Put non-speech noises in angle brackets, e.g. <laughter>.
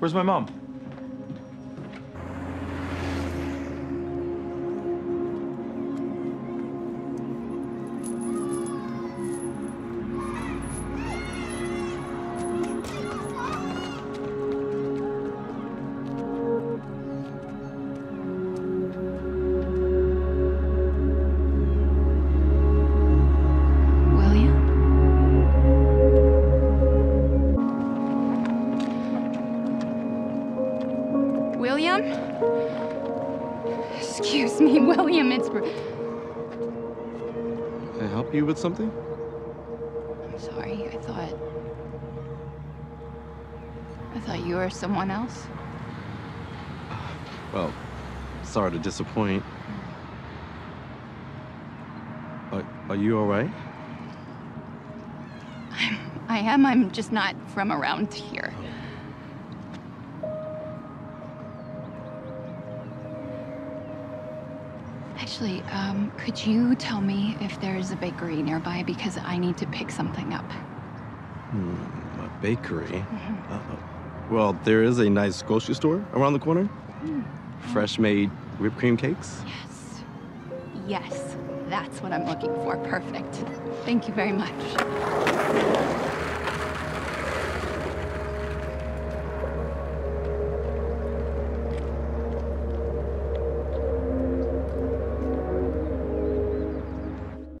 Where's my mom? William? Excuse me, <laughs> William, it's. Can I help you with something? I'm sorry, I thought. I thought you were someone else. Well, sorry to disappoint. Are, are you all right? I am, I'm I'm just not from around here. Oh. Actually, um, could you tell me if there's a bakery nearby because I need to pick something up? A bakery? Uh, well, there is a nice grocery store around the corner. Fresh made whipped cream cakes. Yes. Yes, that's what I'm looking for. Perfect. Thank you very much.